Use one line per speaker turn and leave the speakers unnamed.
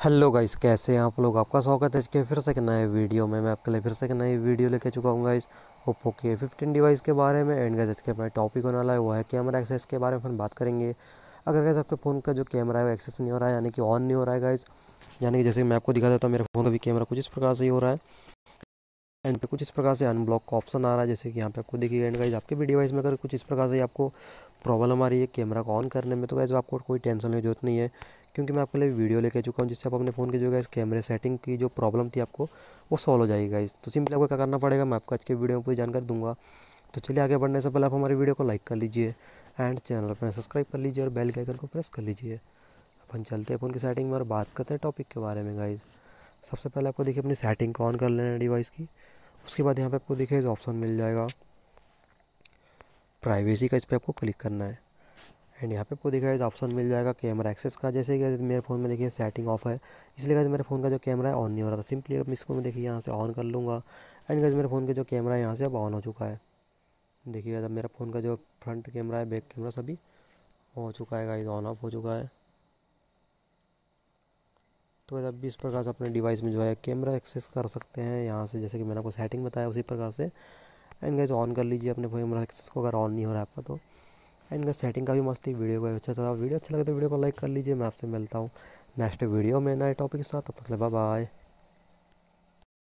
Hello guys, कैसे हैं आप लोग? आपका स्वागत है इसके फिर से एक नए वीडियो में। मैं आपके लिए फिर से एक नई वीडियो लेके चुका हूँ गाइस ओप्पो के फिफ्टीन डिवाइस के बारे में। एंड गाइस इसके मैं टॉपिक होने वाला है, वो है कैमरा एक्सेस के बारे में फिर बात करेंगे। अगर गाइस आपके फ़ोन का जो कैमरा है, वो एक्सेस नहीं हो रहा है, यानी कि ऑन नहीं हो रहा है गाइस यानी कि जैसे मैं आपको दिखा देता हूँ, मेरे फ़ोन का भी कैमरा कुछ इस प्रकार से ही हो रहा है। एंड पे कुछ इस प्रकार से अनब्लॉक का ऑप्शन आ रहा है, जैसे कि यहाँ पे आपको देखिए एंड गाइज़ आपके भी डिवाइस में अगर कुछ इस प्रकार से आपको प्रॉब्लम आ रही है कैमरा को ऑन करने में तो गाइज़ आपको कोई टेंशन की ज़रूरत नहीं है। क्योंकि मैं आपके लिए वीडियो लेके चुका हूँ, जिससे आप अपने फ़ोन के जो गाइज़ कैमरे सेटिंग की जो प्रॉब्लम थी आपको, वो सॉल्व हो जाएगी गाइज़ तो सिंपली आपको क्या करना पड़ेगा, मैं आपको आज के वीडियो में पूरी जानकारी दूँगा। तो चलिए आगे बढ़ने से पहले आप हमारी वीडियो को लाइक कर लीजिए एंड चैनल पर सब्सक्राइब कर लीजिए और बेल के आइकन को प्रेस कर लीजिए। अपन चलते हैं फ़ोन की सेटिंग में और बात करते हैं टॉपिक के बारे में गाइज़ सबसे पहले आपको देखिए अपनी सेटिंग को ऑन कर लेना है डिवाइस की। उसके बाद यहाँ पे आपको देखिए इस ऑप्शन मिल जाएगा। प्राइवेसी का इस पर आपको क्लिक करना है। एंड यहाँ पे आपको देखा है ऑप्शन मिल जाएगा कैमरा एक्सेस का। जैसे कि मेरे फ़ोन में देखिए सेटिंग ऑफ़ है, इसलिए गाइज़ मेरे फ़ोन का जो कैमरा है ऑन नहीं हो रहा था। सिंपली अब इसको मैं देखिए यहाँ से ऑन कर लूँगा। एंड गाइज़ मेरे फ़ोन का जो कैमरा है यहाँ से अब ऑन हो चुका है। देखिए अब मेरा फ़ोन का जो फ्रंट कैमरा है बैक कैमरा सभी हो चुका है गाइज़ ऑन ऑफ़ हो चुका है। तो अब भी इस प्रकार से अपने डिवाइस में जो है कैमरा एक्सेस कर सकते हैं। यहाँ से जैसे कि मैंने आपको सेटिंग बताया, उसी प्रकार से। एंड गैस ऑन कर लीजिए अपने कैमरा एक्सेस को, अगर ऑन नहीं हो रहा है आपका तो। एंड गैस सेटिंग का भी मस्त ही वीडियो का अच्छा था वीडियो अच्छा लगे तो वीडियो को लाइक कर लीजिए। मैं आपसे मिलता हूँ नेक्स्ट वीडियो में नए टॉपिक के साथ। तब तक बाय बाय